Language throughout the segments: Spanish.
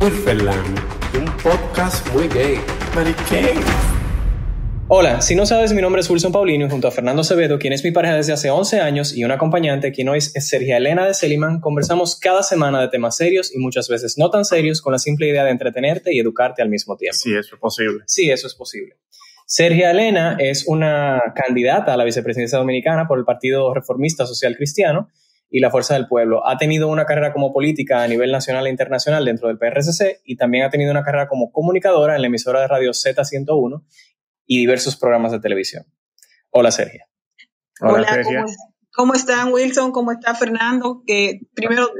Wilferland, un podcast muy gay. Mariquén. Hola, si no sabes, mi nombre es Wilson Paulino y junto a Fernando Acevedo, quien es mi pareja desde hace 11 años y un acompañante, quien hoy es Sergia Elena de Seliman, conversamos cada semana de temas serios y muchas veces no tan serios con la simple idea de entretenerte y educarte al mismo tiempo. Sí, eso es posible. Sí, eso es posible. Sergia Elena es una candidata a la vicepresidencia dominicana por el Partido Reformista Social Cristiano y la Fuerza del Pueblo. Ha tenido una carrera como política a nivel nacional e internacional dentro del PRCC y también ha tenido una carrera como comunicadora en la emisora de radio Z101 y diversos programas de televisión. Hola, Sergia. Hola, Sergia. ¿cómo, están, Wilson? ¿Cómo está Fernando? Que primero,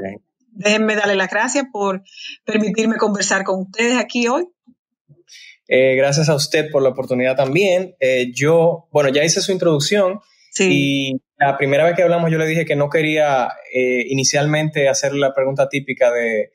déjenme darle las gracias por permitirme conversar con ustedes aquí hoy. Eh, gracias a usted por la oportunidad también. Eh, yo, bueno, ya hice su introducción y la primera vez que hablamos yo le dije que no quería eh, inicialmente hacer la pregunta típica de,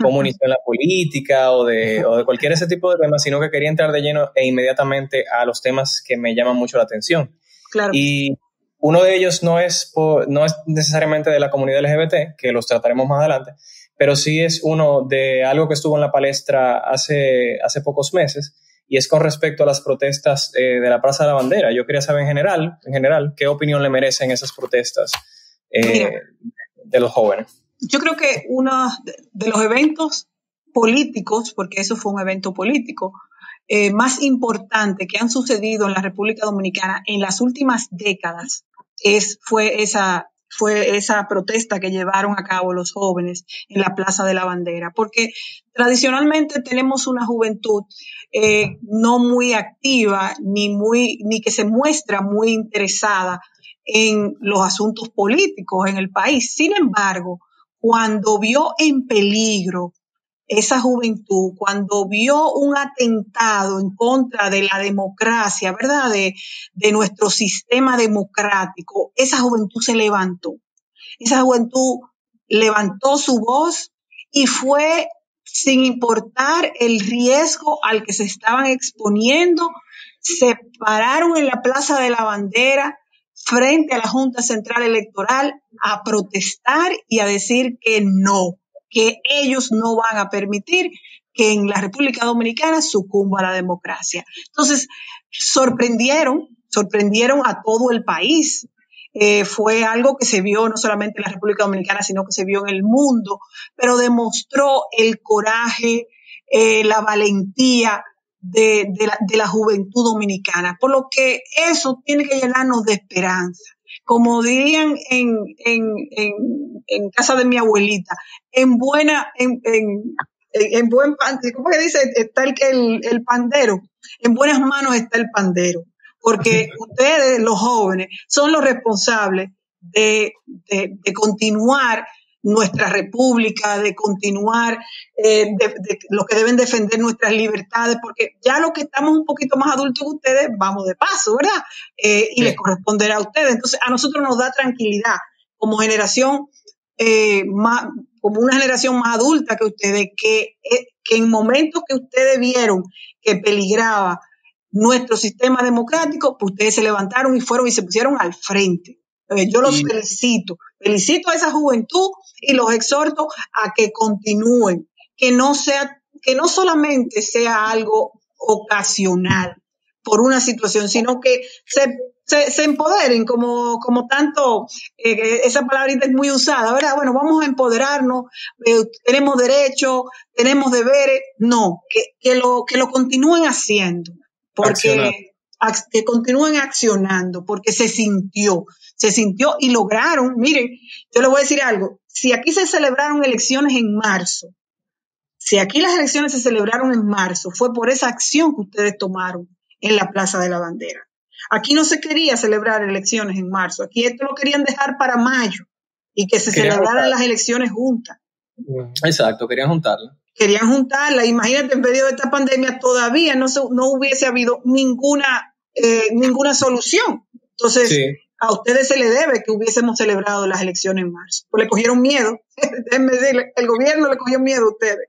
cómo inició la política o de, o de cualquier ese tipo de temas, sino que quería entrar de lleno e inmediatamente a los temas que me llaman mucho la atención. Claro. Y uno de ellos no es, no es necesariamente de la comunidad LGBT, que los trataremos más adelante, pero sí es uno de algo que estuvo en la palestra hace, hace pocos meses, y es con respecto a las protestas eh, de la Plaza de la Bandera. Yo quería saber en general, en general, qué opinión le merecen esas protestas eh, de los jóvenes. Yo creo que uno de los eventos políticos, porque eso fue un evento político, eh, más importante que han sucedido en la República Dominicana en las últimas décadas es, fue esa fue esa protesta que llevaron a cabo los jóvenes en la Plaza de la Bandera, porque tradicionalmente tenemos una juventud eh, no muy activa ni muy ni que se muestra muy interesada en los asuntos políticos en el país. Sin embargo, cuando vio en peligro esa juventud, cuando vio un atentado en contra de la democracia, ¿verdad? De, de nuestro sistema democrático, esa juventud se levantó. Esa juventud levantó su voz y fue sin importar el riesgo al que se estaban exponiendo, se pararon en la Plaza de la Bandera frente a la Junta Central Electoral a protestar y a decir que no, que ellos no van a permitir que en la República Dominicana sucumba la democracia. Entonces, sorprendieron, sorprendieron a todo el país. Eh, fue algo que se vio no solamente en la República Dominicana, sino que se vio en el mundo, pero demostró el coraje, eh, la valentía de, la, de la juventud dominicana, por lo que eso tiene que llenarnos de esperanza como dirían en, en, en, en, casa de mi abuelita, en buena, en, en, en buen ¿cómo que dice? Está el, el, el pandero, en buenas manos está el pandero, porque ustedes, los jóvenes, son los responsables de, de, de continuar nuestra república, de continuar, eh, de, los que deben defender nuestras libertades, porque ya los que estamos un poquito más adultos que ustedes, vamos de paso, ¿verdad? Eh, y les corresponderá a ustedes. Entonces, a nosotros nos da tranquilidad como generación, eh, más, como una generación más adulta que ustedes, que, que en momentos que ustedes vieron que peligraba nuestro sistema democrático, pues ustedes se levantaron y fueron y se pusieron al frente. Yo los felicito, felicito a esa juventud y los exhorto a que continúen, que no sea, que no solamente sea algo ocasional por una situación, sino que se, se, empoderen como, como tanto, eh, esa palabrita es muy usada, ¿verdad? Bueno, vamos a empoderarnos, eh, tenemos derechos, tenemos deberes, no, que, que, lo, que lo continúen haciendo, porque que continúen accionando, porque se sintió, se sintió y lograron, miren, yo les voy a decir algo, si aquí se celebraron elecciones en marzo, si aquí las elecciones se celebraron en marzo, fue por esa acción que ustedes tomaron en la Plaza de la Bandera. Aquí no se quería celebrar elecciones en marzo, aquí esto lo querían dejar para mayo y que se celebraran las elecciones juntas. Exacto, querían juntarla. Querían juntarla. Imagínate, en medio de esta pandemia todavía no, no hubiese habido ninguna, eh, ninguna solución. Entonces, a ustedes se le debe que hubiésemos celebrado las elecciones en marzo. Pues le cogieron miedo. Déjenme decirle, el gobierno le cogió miedo a ustedes.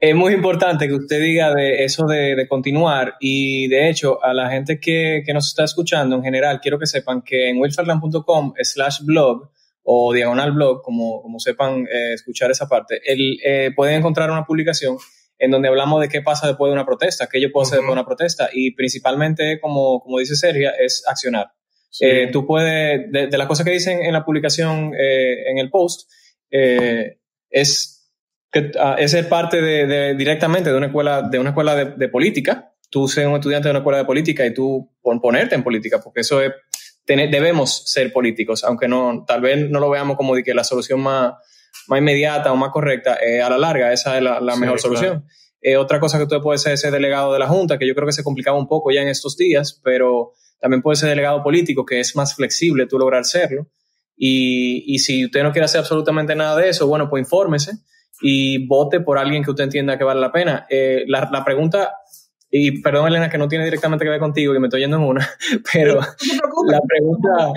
Es muy importante que usted diga de eso de, continuar y de hecho a la gente que, nos está escuchando en general, quiero que sepan que en wilferland.com slash blog o Diagonal Blog, como, como sepan eh, escuchar esa parte, el, eh, pueden encontrar una publicación en donde hablamos de qué pasa después de una protesta, qué yo puedo hacer después de una protesta, y principalmente, como, como dice Sergia, es accionar. Eh, tú puedes, de, las cosas que dicen en la publicación, en el post, es, que, ah, es ser parte de, directamente de una escuela, de, una escuela de, política, tú seas un estudiante de una escuela de política y tú ponerte en política, porque eso es debemos ser políticos, aunque no, tal vez no lo veamos como de que la solución más, más inmediata o más correcta, eh, a la larga esa es la, mejor solución. Eh, otra cosa que tú puedes ser ese delegado de la Junta, que yo creo que se complicaba un poco ya en estos días, pero también puede ser delegado político, que es más flexible tú lograr serlo. Y, y si usted no quiere hacer absolutamente nada de eso, bueno, pues infórmese y vote por alguien que usted entienda que vale la pena. Eh, la, la pregunta y perdón, Elena, que no tiene directamente que ver contigo, y me estoy yendo en una, pero la pregunta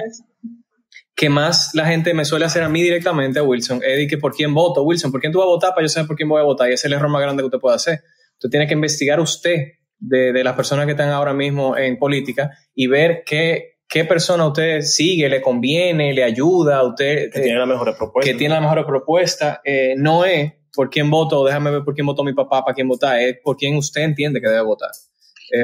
que más la gente me suele hacer a mí directamente, a Wilson, es que por quién voto. Wilson, ¿por quién tú vas a votar para yo saber por quién voy a votar? Y ese es el error más grande que usted puede hacer. Usted tiene que investigar usted de, de las personas que están ahora mismo en política y ver qué, qué persona usted sigue, le conviene, le ayuda, usted... Que tiene la mejor propuesta. Que tiene la mejor propuesta. Eh, no es por quién voto, déjame ver por quién votó mi papá, para quién votar, es por quién usted entiende que debe votar.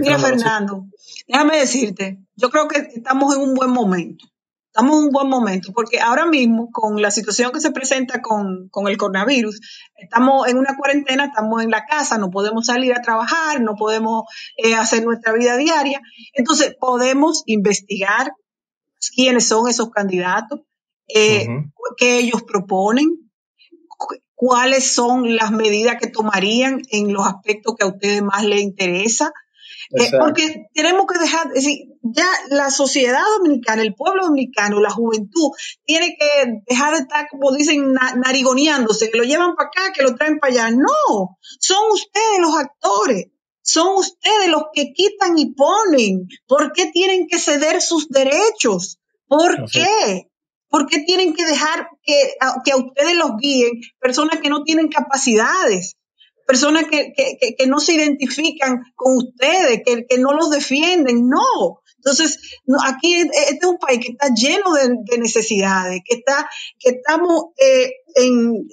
Mira, Fernando, déjame decirte, yo creo que estamos en un buen momento. Estamos en un buen momento, porque ahora mismo, con la situación que se presenta con, el coronavirus, estamos en una cuarentena, estamos en la casa, no podemos salir a trabajar, no podemos eh, hacer nuestra vida diaria. Entonces, podemos investigar quiénes son esos candidatos, eh, qué ellos proponen, cuáles son las medidas que tomarían en los aspectos que a ustedes más les interesa. Eh, porque tenemos que dejar, es decir, ya la sociedad dominicana, el pueblo dominicano, la juventud, tiene que dejar de estar, como dicen, narigoneándose, que lo llevan para acá, que lo traen para allá. No, son ustedes los actores, son ustedes los que quitan y ponen. ¿Por qué tienen que ceder sus derechos? ¿Por qué? ¿Por qué tienen que dejar que, que a ustedes los guíen personas que no tienen capacidades? Personas que, que, no se identifican con ustedes, que, que, no los defienden, no. Entonces, aquí este es un país que está lleno de, necesidades, que está, que estamos eh, en,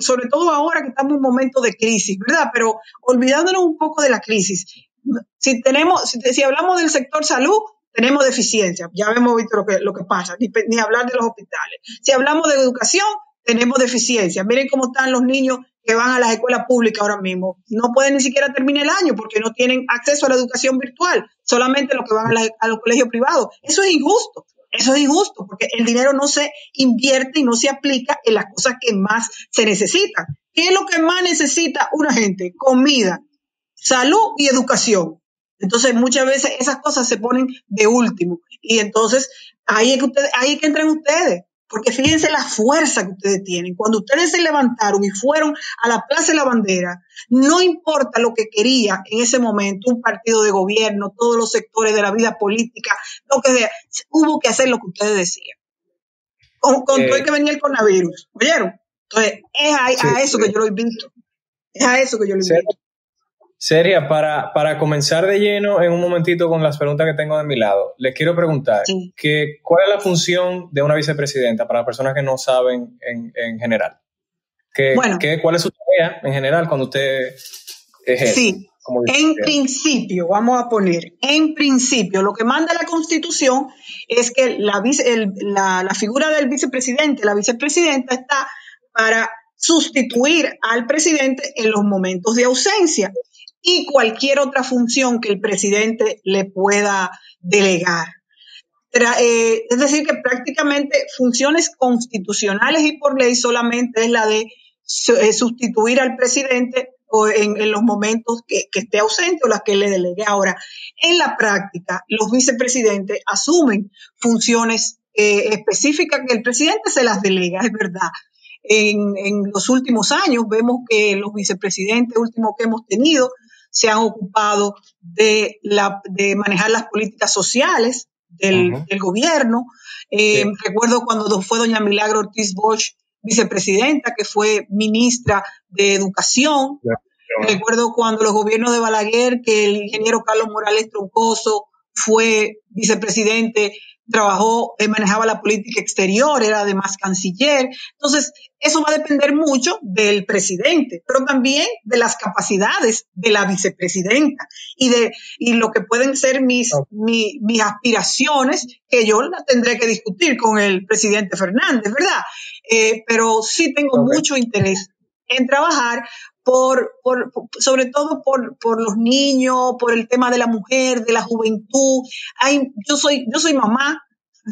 sobre todo ahora que estamos en un momento de crisis, ¿verdad? Pero olvidándonos un poco de la crisis. Si tenemos, si, si hablamos del sector salud, tenemos deficiencia. Ya hemos visto lo que, lo que pasa, ni, ni hablar de los hospitales. Si hablamos de educación, tenemos deficiencia. Miren cómo están los niños que van a las escuelas públicas ahora mismo. No pueden ni siquiera terminar el año porque no tienen acceso a la educación virtual, solamente los que van a, a los colegios privados. Eso es injusto. Eso es injusto porque el dinero no se invierte y no se aplica en las cosas que más se necesitan. ¿Qué es lo que más necesita una gente? Comida, salud y educación. Entonces, muchas veces esas cosas se ponen de último. Y entonces, ahí es que, ustedes, ahí que entran ustedes. Porque fíjense la fuerza que ustedes tienen. Cuando ustedes se levantaron y fueron a la Plaza de la Bandera, no importa lo que quería en ese momento un partido de gobierno, todos los sectores de la vida política, lo que sea, hubo que hacer lo que ustedes decían. Con, todo el eh, que venía el coronavirus. ¿Oyeron? Entonces, es a, eso que yo lo invito. Es a eso que yo lo invito. Seria, para, para comenzar de lleno en un momentito con las preguntas que tengo de mi lado, les quiero preguntar que, cuál es la función de una vicepresidenta para las personas que no saben en, general. ¿Qué, ¿Cuál es su tarea en general cuando usted ejerce? Sí, en principio, vamos a poner, en principio, lo que manda la Constitución es que la, la, la figura del vicepresidente, la vicepresidenta está para sustituir al presidente en los momentos de ausencia y cualquier otra función que el presidente le pueda delegar. Eh, es decir, que prácticamente funciones constitucionales y por ley solamente es la de eh, sustituir al presidente en, los momentos que, esté ausente o las que le delegue. Ahora, en la práctica, los vicepresidentes asumen funciones eh, específicas que el presidente se las delega, es verdad. En, en, los últimos años vemos que los vicepresidentes últimos que hemos tenido se han ocupado de, la, de manejar las políticas sociales del, gobierno. Eh, recuerdo cuando fue doña Milagro Ortiz Bosch vicepresidenta, que fue ministra de Educación. Recuerdo cuando los gobiernos de Balaguer, que el ingeniero Carlos Morales Troncoso fue vicepresidente, trabajó, eh, manejaba la política exterior, era además canciller. Entonces, eso va a depender mucho del presidente, pero también de las capacidades de la vicepresidenta y de y lo que pueden ser mis, mis aspiraciones, que yo las tendré que discutir con el presidente Fernández, ¿verdad? Eh, pero sí tengo mucho interés en trabajar por, por, sobre todo por, por, los niños, por el tema de la mujer, de la juventud. Hay, yo soy, yo soy mamá,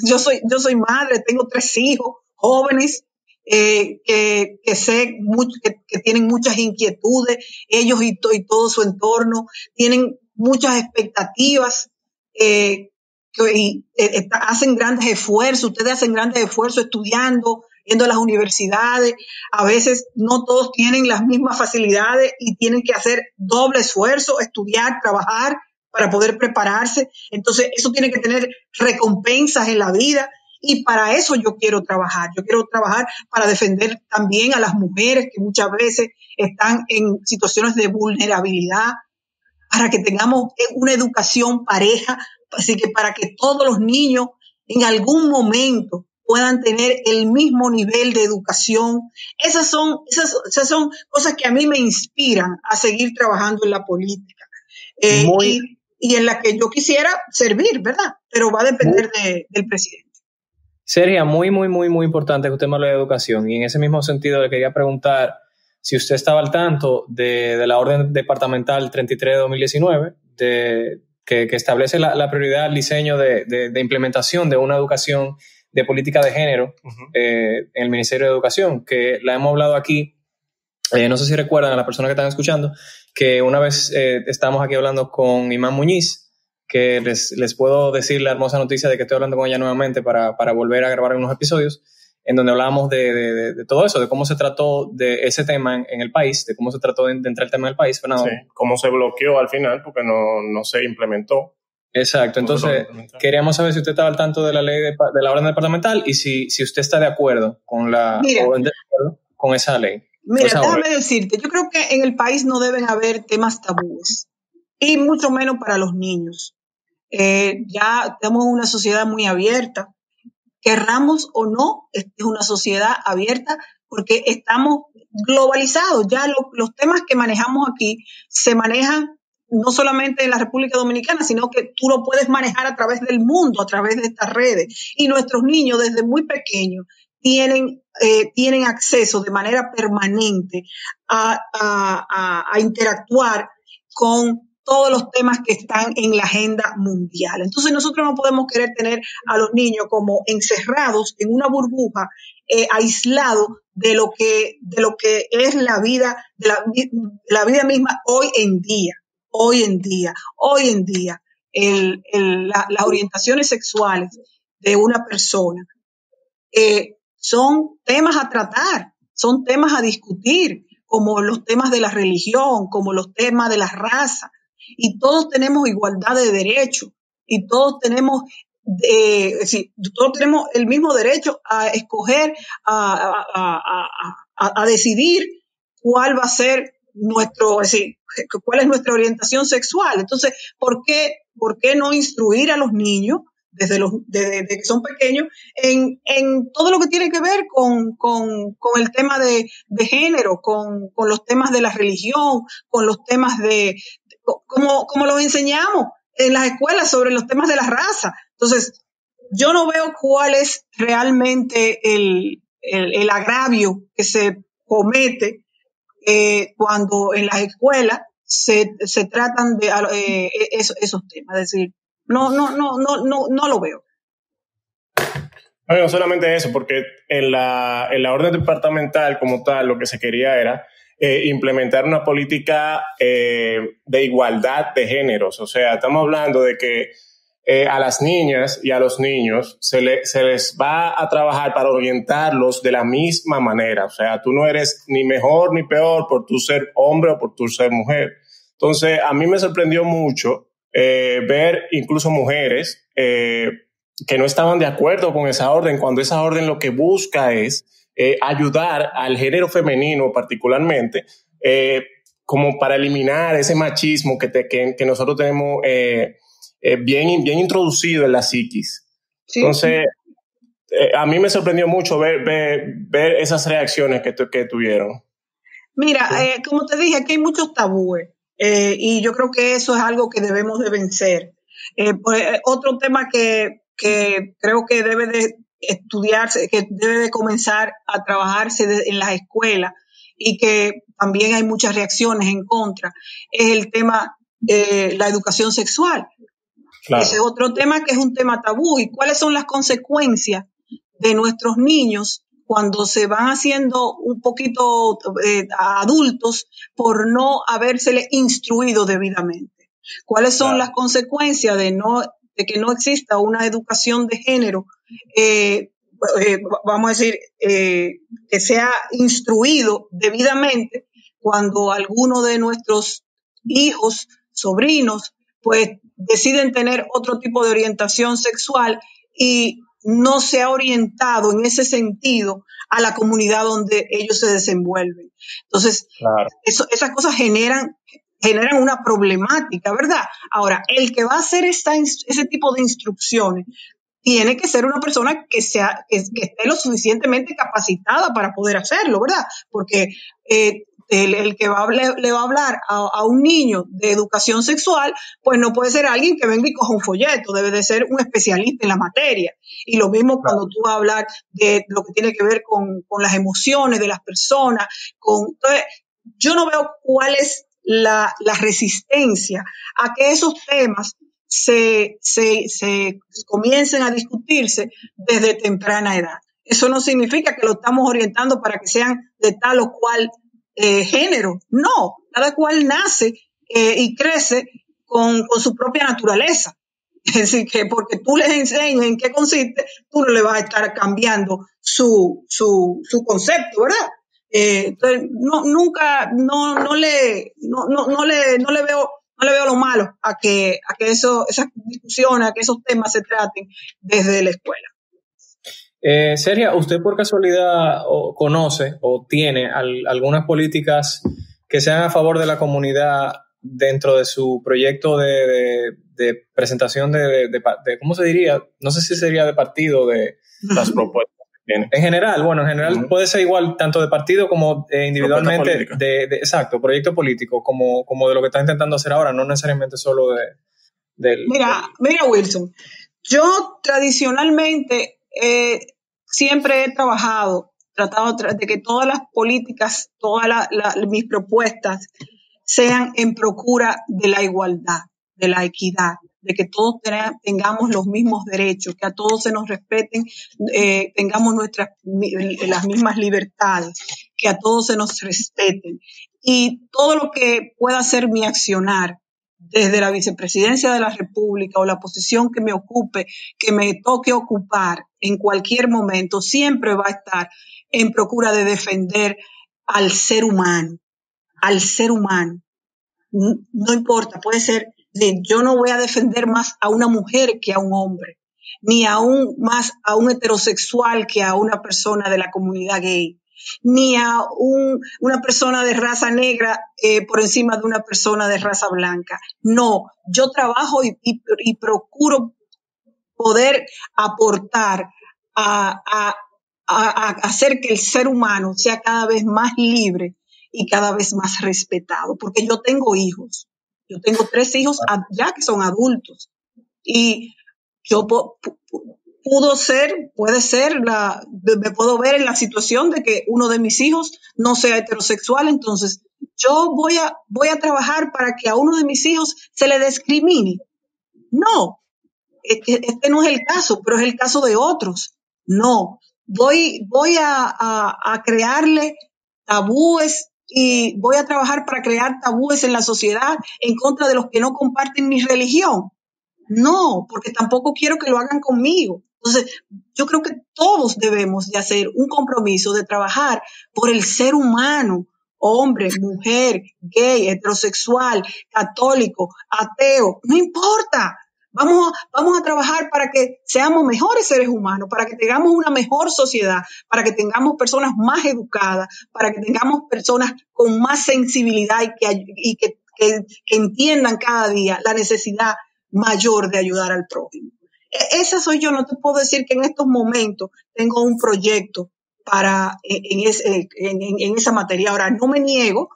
yo soy, yo soy madre, tengo tres hijos jóvenes eh, que, que, sé mucho, que, tienen muchas inquietudes, ellos y, todo su entorno tienen muchas expectativas. Eh, y, eh, hacen grandes esfuerzos, ustedes hacen grandes esfuerzos estudiando, yendo a las universidades, a veces no todos tienen las mismas facilidades y tienen que hacer doble esfuerzo, estudiar, trabajar para poder prepararse. Entonces, eso tiene que tener recompensas en la vida y para eso yo quiero trabajar. Yo quiero trabajar para defender también a las mujeres que muchas veces están en situaciones de vulnerabilidad, para que tengamos una educación pareja, así que para que todos los niños en algún momento puedan tener el mismo nivel de educación. Esas son, esas, son cosas que a mí me inspiran a seguir trabajando en la política. Eh, y, en la que yo quisiera servir, ¿verdad? Pero va a depender del presidente. Sería muy, muy, muy, muy importante que usted me hable de educación. Y en ese mismo sentido le quería preguntar si usted estaba al tanto de, la orden departamental 33 de 2019, de, que, establece la, prioridad al diseño de, de implementación de una educación de política de género eh, en el Ministerio de Educación, que la hemos hablado aquí. Eh, no sé si recuerdan a las personas que están escuchando, que una vez eh, estábamos aquí hablando con Imán Muñiz, que les, les, puedo decir la hermosa noticia de que estoy hablando con ella nuevamente para, para volver a grabar unos episodios, en donde hablábamos de, de, todo eso, de cómo se trató de ese tema en, el país, de cómo se trató de, entrar el tema en el país. Fernando. Sí, cómo se bloqueó al final porque no, no se implementó. Exacto, entonces queríamos saber si usted estaba al tanto de la ley de, la orden departamental y si, si usted está de acuerdo con la con esa ley. Mira, déjame decirte, yo creo que en el país no deben haber temas tabúes y mucho menos para los niños. Eh, ya tenemos una sociedad muy abierta, querramos o no, es una sociedad abierta porque estamos globalizados, ya los temas que manejamos aquí se manejan no solamente en la República Dominicana, sino que tú lo puedes manejar a través del mundo, a través de estas redes. Y nuestros niños desde muy pequeños tienen, eh, tienen acceso de manera permanente a, interactuar con todos los temas que están en la agenda mundial. Entonces nosotros no podemos querer tener a los niños como encerrados en una burbuja, eh, aislados de lo que de lo que es la vida de la vida misma hoy en día hoy en día, hoy en día, las orientaciones sexuales de una persona eh, son temas a tratar, son temas a discutir, como los temas de la religión, como los temas de la raza. Y todos tenemos igualdad de derechos y todos tenemos, eh, todos tenemos el mismo derecho a escoger, a decidir cuál va a ser nuestro, es decir, cuál es nuestra orientación sexual. Entonces, ¿por qué, por qué no instruir a los niños desde, los, desde, que son pequeños en, en, todo lo que tiene que ver con, con, con el tema de, de género, con, con, los temas de la religión, con los temas de, como, los enseñamos en las escuelas sobre los temas de la raza. Entonces, yo no veo cuál es realmente el, el, el agravio que se comete eh, cuando en las escuelas se, se tratan de eh, esos, temas. Es decir, no, no, no, no, no, no lo veo. No, solamente eso, porque en la, en la orden departamental como tal lo que se quería era eh, implementar una política de igualdad de géneros. O sea, estamos hablando de que eh, a las niñas y a los niños se, les va a trabajar para orientarlos de la misma manera. O sea, tú no eres ni mejor ni peor por tu ser hombre o por tu ser mujer. Entonces, a mí me sorprendió mucho eh, ver incluso mujeres eh, que no estaban de acuerdo con esa orden, cuando esa orden lo que busca es ayudar al género femenino particularmente, como para eliminar ese machismo que, que, que nosotros tenemos eh, bien, bien introducido en la psiquis. Entonces, eh, a mí me sorprendió mucho ver, ver, esas reacciones que, que tuvieron. Mira, eh, como te dije, aquí hay muchos tabúes y yo creo que eso es algo que debemos de vencer. Pues, otro tema que, que, creo que debe de estudiarse, que debe de comenzar a trabajarse en las escuelas y que también hay muchas reacciones en contra, es el tema de la educación sexual. Ese es otro tema que es un tema tabú. ¿Y cuáles son las consecuencias de nuestros niños cuando se van haciendo un poquito eh, adultos por no habérsele instruido debidamente? ¿Cuáles son las consecuencias de, no, de que no exista una educación de género eh, eh, vamos a decir, que sea instruido debidamente cuando alguno de nuestros hijos, sobrinos, pues deciden tener otro tipo de orientación sexual y no se ha orientado en ese sentido a la comunidad donde ellos se desenvuelven. Entonces, esas cosas generan, generan una problemática, ¿verdad? Ahora, el que va a hacer esta, ese tipo de instrucciones tiene que ser una persona que, sea, que, esté lo suficientemente capacitada para poder hacerlo, ¿verdad? Porque eh, el, que va, le, va a hablar a, un niño de educación sexual, pues no puede ser alguien que venga y coja un folleto, debe de ser un especialista en la materia. Y lo mismo cuando tú vas a hablar de lo que tiene que ver con, las emociones de las personas. Con, entonces, yo no veo cuál es la, resistencia a que esos temas se, se, se comiencen a discutirse desde temprana edad. Eso no significa que lo estamos orientando para que sean de tal o cual eh, género. No, cada cual nace eh, y crece con, su propia naturaleza. Es decir, que porque tú les enseñas en qué consiste, tú no le vas a estar cambiando su, su, su concepto, ¿verdad? Eh, entonces, no, nunca, no, no le, no, no, no le, no le veo, no le veo lo malo a que, a que eso, esas discusiones, a que esos temas se traten desde la escuela. Eh, Seria, ¿usted por casualidad conoce o tiene algunas políticas que sean a favor de la comunidad dentro de su proyecto de, presentación de, ¿cómo se diría? No sé si sería de partido, de las propuestas. En general, bueno, en general puede ser igual tanto de partido como eh, individualmente, de, exacto, proyecto político, como, como de lo que está intentando hacer ahora, no necesariamente solo de... Del, mira, mira Wilson, yo tradicionalmente eh, siempre he trabajado, tratado de que todas las políticas, todas mis propuestas sean en procura de la igualdad, de la equidad, de que todos tengamos los mismos derechos, que a todos se nos respeten, eh, tengamos nuestras las mismas libertades, que a todos se nos respeten. Y todo lo que pueda ser mi accionar desde la vicepresidencia de la República o la posición que me ocupe, que me toque ocupar en cualquier momento, siempre va a estar en procura de defender al ser humano, al ser humano. No importa, puede ser, yo no voy a defender más a una mujer que a un hombre, ni aún más a un heterosexual que a una persona de la comunidad gay ni a una persona de raza negra eh, por encima de una persona de raza blanca. No, yo trabajo y, procuro poder aportar a, hacer que el ser humano sea cada vez más libre y cada vez más respetado, porque yo tengo hijos, yo tengo tres hijos ya que son adultos y yo pudo ser, puede ser, la, me puedo ver en la situación de que uno de mis hijos no sea heterosexual, entonces yo voy a, voy a trabajar para que a uno de mis hijos se le discrimine. No, este no es el caso, pero es el caso de otros. No, voy, voy a, a crearle tabúes y voy a trabajar para crear tabúes en la sociedad en contra de los que no comparten mi religión. No, porque tampoco quiero que lo hagan conmigo. Entonces, yo creo que todos debemos de hacer un compromiso de trabajar por el ser humano, hombre, mujer, gay, heterosexual, católico, ateo, no importa. Vamos, vamos a trabajar para que seamos mejores seres humanos, para que tengamos una mejor sociedad, para que tengamos personas más educadas, para que tengamos personas con más sensibilidad y que, y que, que entiendan cada día la necesidad mayor de ayudar al prójimo. E, esa soy yo, no te puedo decir que en estos momentos tengo un proyecto para e, en, esa materia. Ahora, no me niego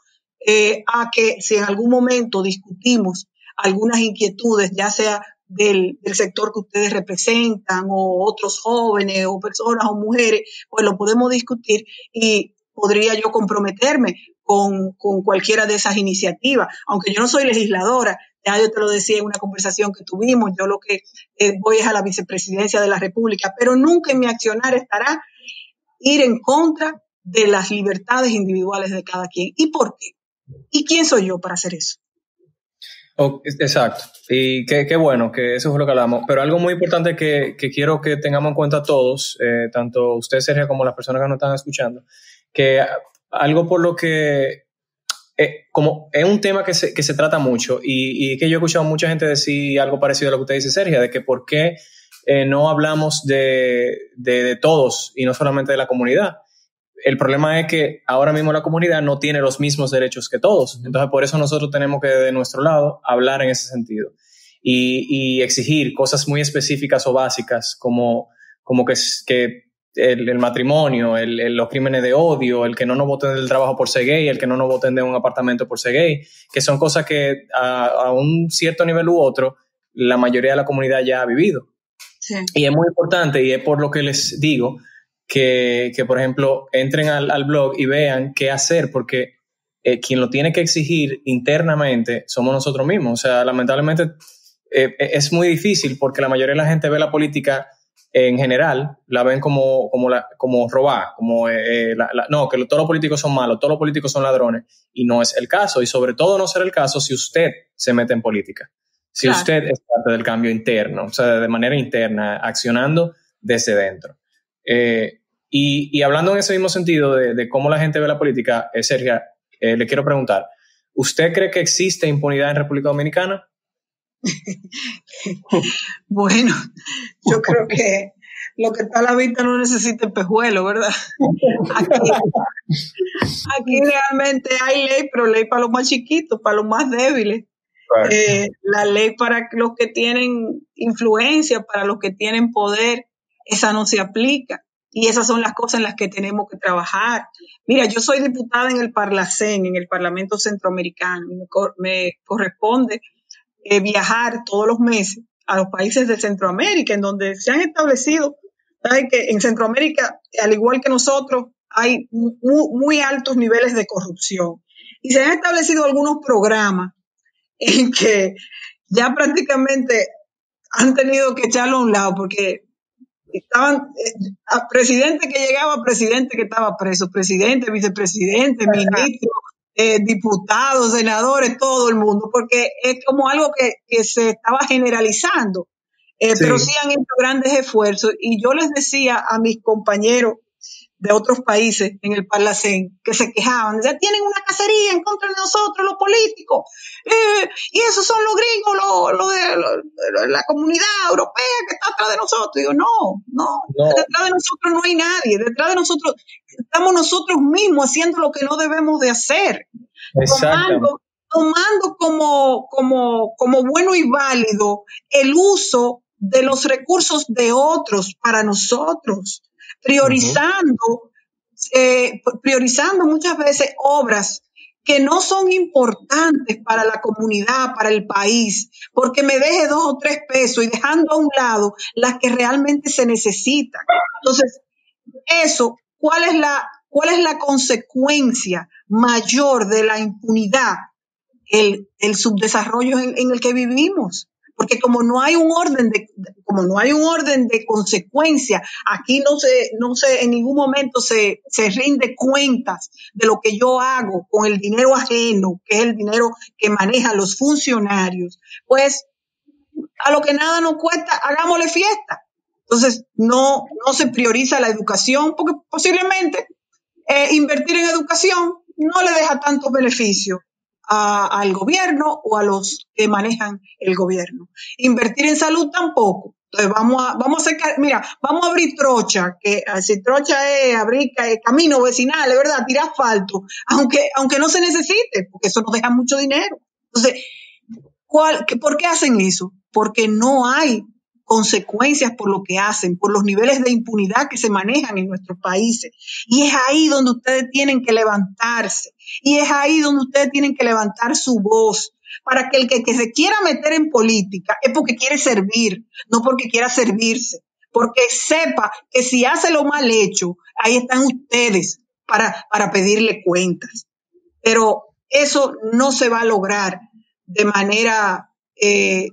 eh, a que si en algún momento discutimos algunas inquietudes, ya sea del, sector que ustedes representan o otros jóvenes o personas o mujeres, pues lo podemos discutir y podría yo comprometerme con, cualquiera de esas iniciativas. Aunque yo no soy legisladora, ya yo te lo decía en una conversación que tuvimos, yo lo que eh, voy es a la vicepresidencia de la República, pero nunca en mi accionar estará ir en contra de las libertades individuales de cada quien. ¿Y por qué? ¿Y quién soy yo para hacer eso? exacto. Y qué, bueno que eso es lo que hablamos. Pero algo muy importante que, quiero que tengamos en cuenta todos, eh, tanto usted, Sergio, como las personas que nos están escuchando, que algo por lo que, eh, como es un tema que se, que se trata mucho y, que yo he escuchado mucha gente decir algo parecido a lo que usted dice, Sergio, de que por qué eh, no hablamos de, de todos y no solamente de la comunidad el problema es que ahora mismo la comunidad no tiene los mismos derechos que todos. Entonces, por eso nosotros tenemos que, de nuestro lado, hablar en ese sentido y, exigir cosas muy específicas o básicas, como, como que, que el, matrimonio, el, los crímenes de odio, el que no nos voten del trabajo por ser gay, el que no nos voten de un apartamento por ser gay, que son cosas que a, un cierto nivel u otro, la mayoría de la comunidad ya ha vivido. Y es muy importante, y es por lo que les digo, que, por ejemplo, entren al, blog y vean qué hacer, porque eh, quien lo tiene que exigir internamente somos nosotros mismos. O sea, lamentablemente eh, es muy difícil porque la mayoría de la gente ve la política en general, la ven como, como, la, como robar, como no, que todos los políticos son malos, todos los políticos son ladrones, y no es el caso, y sobre todo no será el caso si usted se mete en política, si usted es parte del cambio interno, o sea, de manera interna, accionando desde dentro. Eh, y, hablando en ese mismo sentido de, cómo la gente ve la política, eh, Sergio, eh, le quiero preguntar, ¿usted cree que existe impunidad en República Dominicana? bueno, yo creo que lo que está a la vista no necesita espejuelo, ¿verdad? Aquí, realmente hay ley, pero ley para los más chiquitos, para los más débiles. la ley para los que tienen influencia, para los que tienen poder, esa no se aplica. Y esas son las cosas en las que tenemos que trabajar. Mira, yo soy diputada en el Parlacén, en el Parlamento Centroamericano, y me, corresponde eh, viajar todos los meses a los países de Centroamérica, en donde se han establecido, ¿sabes? que en Centroamérica, al igual que nosotros, hay muy, altos niveles de corrupción. Y se han establecido algunos programas en que ya prácticamente han tenido que echarlo a un lado, porque estaban eh, presidente que llegaba, presidente que estaba preso, presidente, vicepresidente, ministro, eh, diputados, senadores, todo el mundo, porque es como algo que, se estaba generalizando. Eh, pero sí han hecho grandes esfuerzos y yo les decía a mis compañeros de otros países en el Parlacén que se quejaban, ya tienen una cacería en contra de nosotros, los políticos, eh, y esos son los gringos, los, de la comunidad europea que está atrás de nosotros. digo, no, no, detrás de nosotros no hay nadie, detrás de nosotros estamos nosotros mismos haciendo lo que no debemos de hacer. Tomando, tomando como, como, como bueno y válido el uso de los recursos de otros para nosotros priorizando, eh, priorizando muchas veces obras que no son importantes para la comunidad, para el país, porque me deje dos o tres pesos y dejando a un lado las que realmente se necesitan. Entonces, eso, ¿cuál es la, cuál es la consecuencia mayor de la impunidad? El, el subdesarrollo en el que vivimos porque como no hay un orden de, como no hay un orden de consecuencia, aquí no se, no se, en ningún momento se, se rinde cuentas de lo que yo hago con el dinero ajeno, que es el dinero que manejan los funcionarios, pues a lo que nada nos cuesta, hagámosle fiesta. Entonces, no, no se prioriza la educación, porque posiblemente eh, invertir en educación no le deja tantos beneficios al gobierno o a los que manejan el gobierno. Invertir en salud tampoco. Entonces vamos a, vamos a mira, vamos a abrir trocha, que ah, si trocha es abrir camino vecinal, es verdad, tirar asfalto, aunque, aunque no se necesite, porque eso nos deja mucho dinero. Entonces, ¿cuál, ¿por qué hacen eso? Porque no hay consecuencias por lo que hacen, por los niveles de impunidad que se manejan en nuestros países. Y es ahí donde ustedes tienen que levantarse. Y es ahí donde ustedes tienen que levantar su voz para que el que, que se quiera meter en política es porque quiere servir, no porque quiera servirse. Porque sepa que si hace lo mal hecho, ahí están ustedes para, para pedirle cuentas. Pero eso no se va a lograr de manera, eh,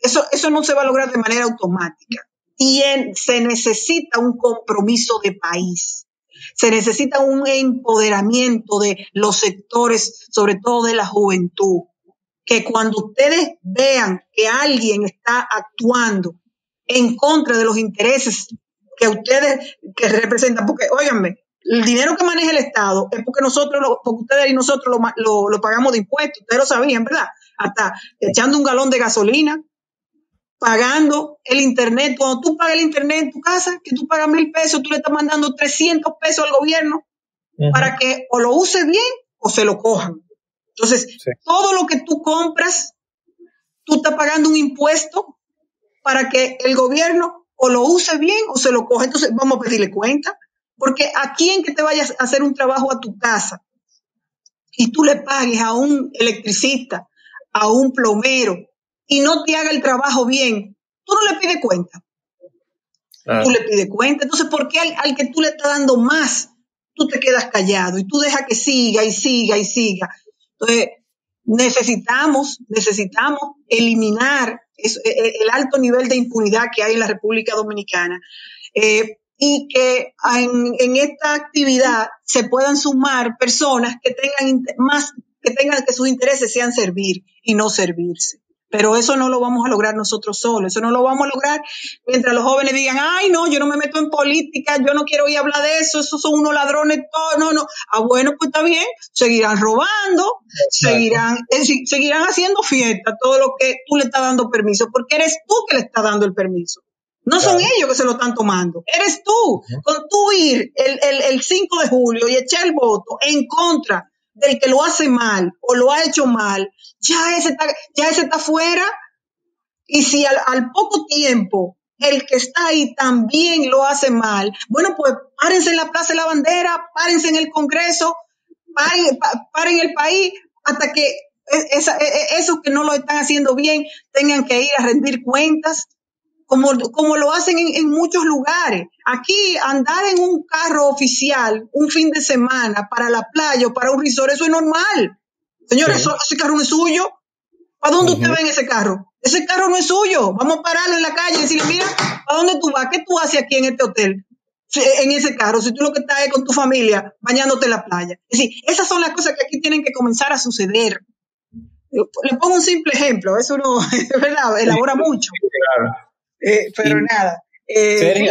eso, eso no se va a lograr de manera automática. Y se necesita un compromiso de país. Se necesita un empoderamiento de los sectores, sobre todo de la juventud. Que cuando ustedes vean que alguien está actuando en contra de los intereses que ustedes que representan, porque, óiganme, el dinero que maneja el Estado es porque nosotros, lo, porque ustedes y nosotros lo, lo, pagamos de impuestos. Ustedes lo sabían, ¿verdad? Hasta echando un galón de gasolina, pagando el Internet. Cuando tú pagas el Internet en tu casa, que tú pagas mil pesos, tú le estás mandando 300 pesos al gobierno para que o lo use bien o se lo cojan. Entonces, todo lo que tú compras, tú estás pagando un impuesto para que el gobierno o lo use bien o se lo coja. Entonces, vamos a pedirle cuenta. Porque a quien que te vayas a hacer un trabajo a tu casa y tú le pagues a un electricista, a un plomero y no te haga el trabajo bien, tú no le pides cuenta. Tú le pides cuenta. Entonces, ¿por qué al, que tú le estás dando más, tú te quedas callado y tú dejas que siga y siga y siga? Entonces, necesitamos, necesitamos eliminar e, e, el alto nivel de impunidad que hay en la República Dominicana. Eh, y que en, esta actividad se puedan sumar personas que tengan más, que tengan que sus intereses sean servir y no servirse. Pero eso no lo vamos a lograr nosotros solos, eso no lo vamos a lograr mientras los jóvenes digan, ay, no, yo no me meto en política, yo no quiero oír hablar de eso, esos son unos ladrones, todo, no, no. Ah, bueno, pues está bien, seguirán robando, seguirán, seguirán haciendo fiesta, todo lo que tú le estás dando permiso, porque eres tú que le estás dando el permiso. No son ellos que se lo están tomando. Eres tú. Con tú ir el, el, el 5 de julio y echar el voto en contra del que lo hace mal o lo ha hecho mal, ya ese está, ya ese está fuera. Y si al, poco tiempo el que está ahí también lo hace mal, bueno, pues párense en la Plaza de la Bandera, párense en el Congreso, paren, paren el país hasta que e, e, e, esos que no lo están haciendo bien tengan que ir a rendir cuentas como, como lo hacen en, muchos lugares. Aquí andar en un carro oficial un fin de semana para la playa o para un resort, eso es normal. Señores, ese carro no es suyo. ¿Para dónde usted va en ese carro? Ese carro no es suyo. Vamos a pararlo en la calle y decirle, mira, ¿a dónde tú vas? ¿Qué tú haces aquí en este hotel? En ese carro, si tú lo que estás es con tu familia, bañándote en la playa. Es decir, esas son las cosas que aquí tienen que comenzar a suceder. Le pongo un simple ejemplo, eso no, es verdad, elabora mucho. Claro. Eh, pero nada. Eh,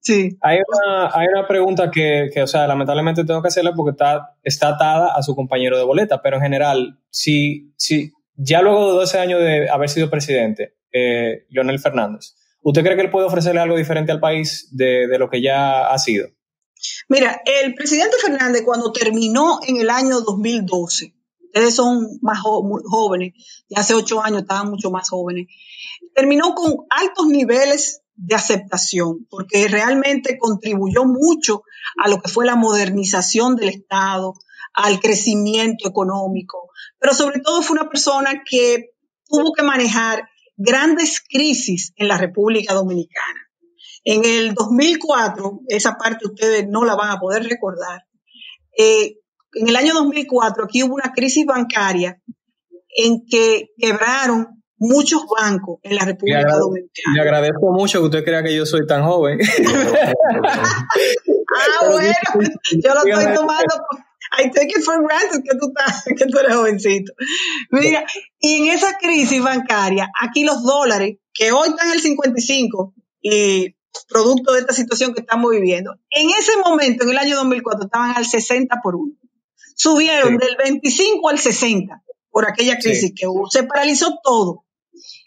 sí. Hay una, hay una pregunta que, que, o sea, lamentablemente tengo que hacerla porque está, está atada a su compañero de boleta, pero en general, si, si ya luego de 12 años de haber sido presidente, eh, Leonel Fernández, ¿usted cree que él puede ofrecerle algo diferente al país de, de lo que ya ha sido? Mira, el presidente Fernández cuando terminó en el año 2012, ustedes son más jóvenes, y hace ocho años estaban mucho más jóvenes, terminó con altos niveles de aceptación, porque realmente contribuyó mucho a lo que fue la modernización del Estado, al crecimiento económico, pero sobre todo fue una persona que tuvo que manejar grandes crisis en la República Dominicana. En el 2004, esa parte ustedes no la van a poder recordar, eh, en el año 2004 aquí hubo una crisis bancaria en que quebraron muchos bancos en la República Dominicana. Le agradezco mucho que usted crea que yo soy tan joven. ah, bueno, yo lo estoy tomando. I take it for granted que tú, estás, que tú eres jovencito. Mira, y en esa crisis bancaria, aquí los dólares, que hoy están en el 55, y producto de esta situación que estamos viviendo, en ese momento, en el año 2004, estaban al 60 por 1. Subieron del 25 al 60 por aquella crisis que hubo. Se paralizó todo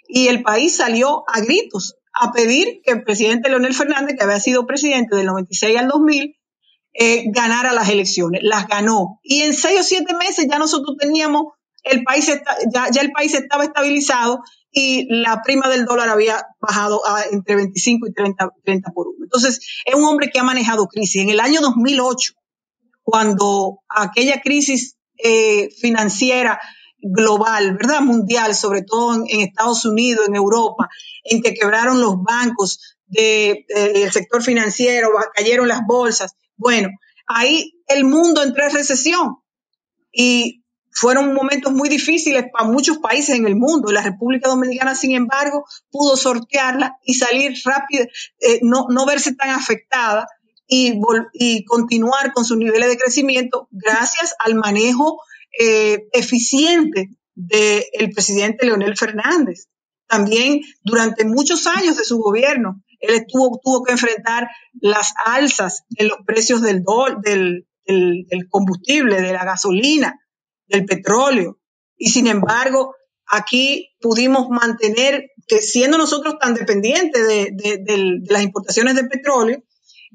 y el país salió a gritos a pedir que el presidente Leonel Fernández, que había sido presidente del 96 al 2000, eh, ganara las elecciones. Las ganó. Y en seis o siete meses ya nosotros teníamos el país ya, el país estaba estabilizado y la prima del dólar había bajado a entre 25 y 30, 30 por uno. Entonces, es un hombre que ha manejado crisis. En el año 2008, cuando aquella crisis eh, financiera global, ¿verdad? Mundial, sobre todo en, Estados Unidos, en Europa, en que quebraron los bancos del sector financiero, cayeron las bolsas. Bueno, ahí el mundo entró en recesión y fueron momentos muy difíciles para muchos países en el mundo. La República Dominicana, sin embargo, pudo sortearla y salir rápido, eh, no, no verse tan afectada y, y continuar con sus niveles de crecimiento gracias al manejo eh, eficiente del presidente Leonel Fernández. También durante muchos años de su gobierno, él estuvo, tuvo que enfrentar las alzas en los precios del, combustible, de la gasolina, del petróleo. Y sin embargo, aquí pudimos mantener, que siendo nosotros tan dependientes de, las importaciones de petróleo,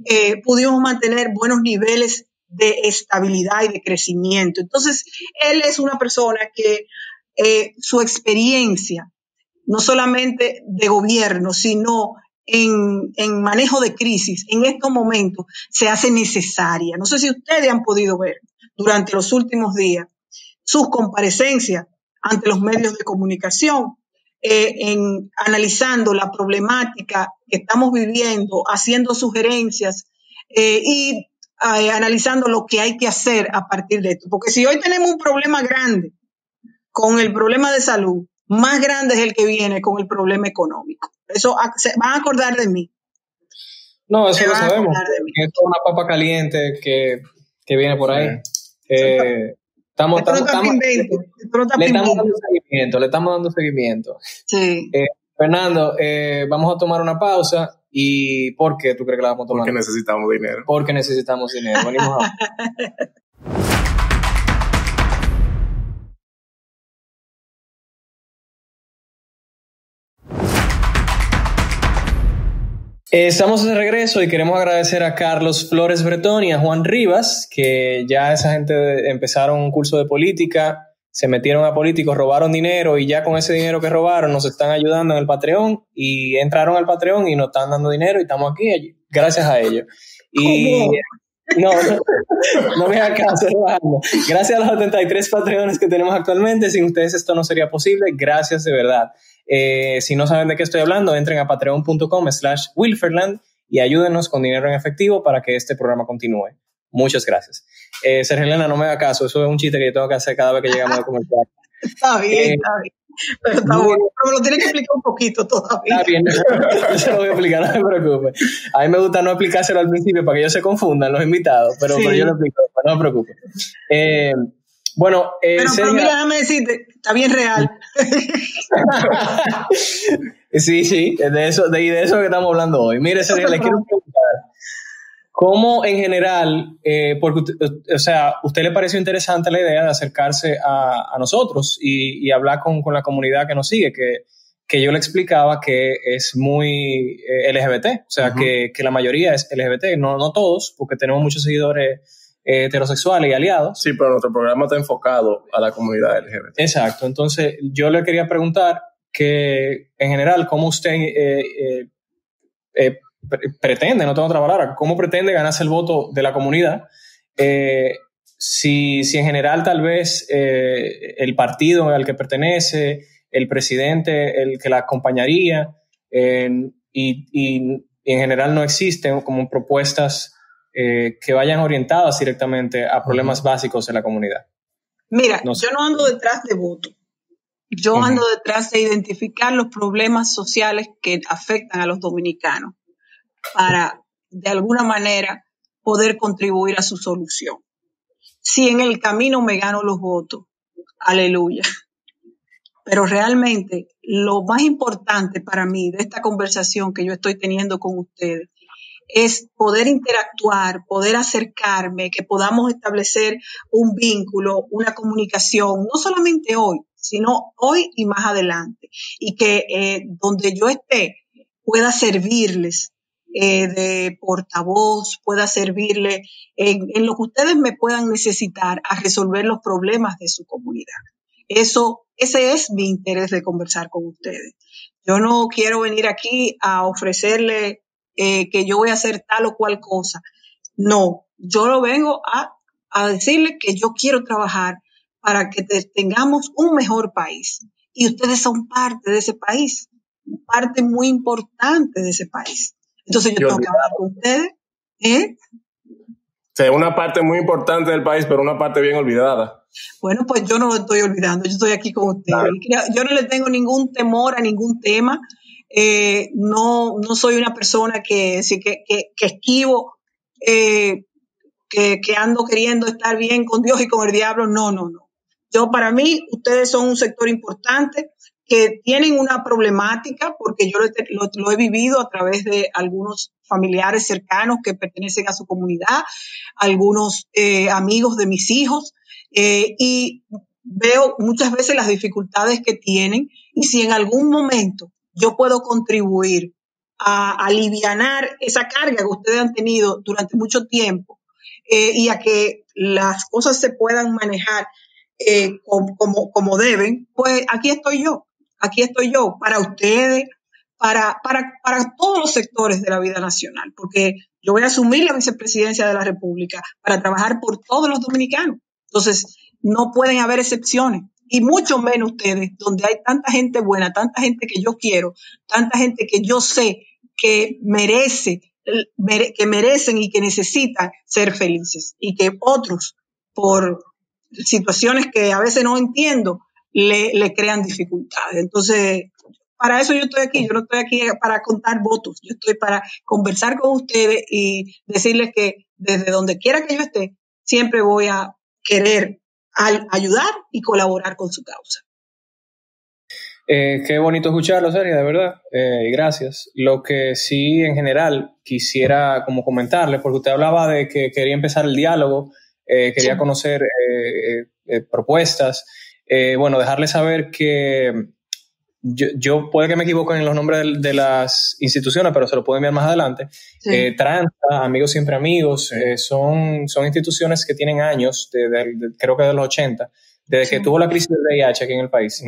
eh, pudimos mantener buenos niveles de estabilidad y de crecimiento. Entonces, él es una persona que eh, su experiencia, no solamente de gobierno, sino en, en, manejo de crisis, en estos momentos, se hace necesaria. No sé si ustedes han podido ver durante los últimos días sus comparecencias ante los medios de comunicación, eh, en analizando la problemática que estamos viviendo, haciendo sugerencias eh, y eh, analizando lo que hay que hacer a partir de esto. Porque si hoy tenemos un problema grande con el problema de salud, más grande es el que viene con el problema económico. Eso se van a acordar de mí. No, eso lo sabemos. Es una papa caliente que, que viene por ahí. Estamos, estamos, estamos le estamos dando seguimiento, le estamos dando seguimiento. Sí. Eh, Fernando, eh, vamos a tomar una pausa. ¿Y por qué tú crees que la vamos a tomar? Porque necesitamos dinero. Porque necesitamos dinero. Venimos a... Estamos de regreso y queremos agradecer a Carlos Flores Bretón y a Juan Rivas, que ya esa gente empezaron un curso de política, se metieron a políticos, robaron dinero y ya con ese dinero que robaron nos están ayudando en el Patreon y entraron al Patreon y nos están dando dinero y estamos aquí gracias a ellos. Y no, no, me hagas caso, Gracias a los 73 Patreones que tenemos actualmente, sin ustedes esto no sería posible. Gracias de verdad. Eh, si no saben de qué estoy hablando, entren a patreon.com slash wilferland y ayúdenos con dinero en efectivo para que este programa continúe. Muchas gracias. Eh, Sergio Elena, no me haga caso, eso es un chiste que yo tengo que hacer cada vez que llegamos a comentar. Está bien, eh, está bien. Pero está bueno, pero me lo tienes que explicar un poquito todavía. Está bien, yo se lo voy a explicar, no se preocupe. A mí me gusta no explicárselo al principio para que ellos se confundan, los invitados, pero, pero yo lo explico, no me preocupe. Eh, bueno, eh, pero, mira, déjame decirte, está bien real. sí, sí, de eso, de, de eso que estamos hablando hoy. Mire, Sergio, le quiero preguntar, ¿cómo en general, eh, porque, o sea, ¿usted le pareció interesante la idea de acercarse a, a nosotros y, y hablar con, con, la comunidad que nos sigue? Que, que yo le explicaba que es muy eh, LGBT, o sea, que, que, la mayoría es LGBT, no, no todos, porque tenemos muchos seguidores heterosexuales y aliados. Sí, pero nuestro programa está enfocado a la comunidad LGBT. Exacto. Entonces, yo le quería preguntar que, en general, ¿cómo usted eh, eh, eh, pretende, no tengo otra palabra, cómo pretende ganarse el voto de la comunidad? si, si en general tal vez el partido al que pertenece, el presidente, el que la acompañaría, y, y, en general no existen como propuestas eh, que vayan orientadas directamente a problemas básicos de la comunidad. Mira, yo no ando detrás de voto. Yo ando detrás de identificar los problemas sociales que afectan a los dominicanos para, de alguna manera, poder contribuir a su solución. Si en el camino me gano los votos, aleluya. Pero realmente lo más importante para mí de esta conversación que yo estoy teniendo con ustedes es poder interactuar, poder acercarme, que podamos establecer un vínculo, una comunicación, no solamente hoy, sino hoy y más adelante. Y que eh, donde yo esté pueda servirles eh, de portavoz, pueda servirle en, en, lo que ustedes me puedan necesitar a resolver los problemas de su comunidad. Eso, ese es mi interés de conversar con ustedes. Yo no quiero venir aquí a ofrecerle eh, que yo voy a hacer tal o cual cosa. No, yo lo vengo a, a decirle que yo quiero trabajar para que tengamos un mejor país. Y ustedes son parte de ese país, parte muy importante de ese país. Entonces yo, tengo que hablar con ustedes. ¿eh? una parte muy importante del país, pero una parte bien olvidada. Bueno, pues yo no lo estoy olvidando, yo estoy aquí con ustedes. Yo no le tengo ningún temor a ningún tema. Eh, no, no soy una persona que, que, que, que esquivo, eh, que, que ando queriendo estar bien con Dios y con el diablo. No, no, no. Yo, para mí, ustedes son un sector importante que tienen una problemática, porque yo lo, he vivido a través de algunos familiares cercanos que pertenecen a su comunidad, algunos eh, amigos de mis hijos, eh, y veo muchas veces las dificultades que tienen, y si en algún momento yo puedo contribuir a aliviar esa carga que ustedes han tenido durante mucho tiempo eh, y a que las cosas se puedan manejar eh, como, como, deben, pues aquí estoy yo, aquí estoy yo para ustedes, para, para, para todos los sectores de la vida nacional, porque yo voy a asumir la vicepresidencia de la República para trabajar por todos los dominicanos. Entonces, no pueden haber excepciones. Y mucho menos ustedes, donde hay tanta gente buena, tanta gente que yo quiero, tanta gente que yo sé que merece, que merecen y que necesitan ser felices. Y que otros, por, situaciones que a veces no entiendo, le, le crean dificultades. Entonces, para eso yo estoy aquí. Yo no estoy aquí para contar votos. Yo estoy para conversar con ustedes y decirles que desde donde quiera que yo esté, siempre voy a querer ayudar y colaborar con su causa. Eh, qué bonito escucharlo, Sergio, de verdad. Eh, gracias. Lo que sí, en general, quisiera como comentarle, porque usted hablaba de que quería empezar el diálogo eh, quería conocer eh, eh, bueno, dejarle saber que yo, yo, puede que me equivoque en los nombres de, las instituciones, pero se lo puedo enviar más adelante. Sí. Amigos Siempre Amigos, son, son instituciones que tienen años, creo que de los 80, desde que tuvo la crisis del VIH aquí en el país,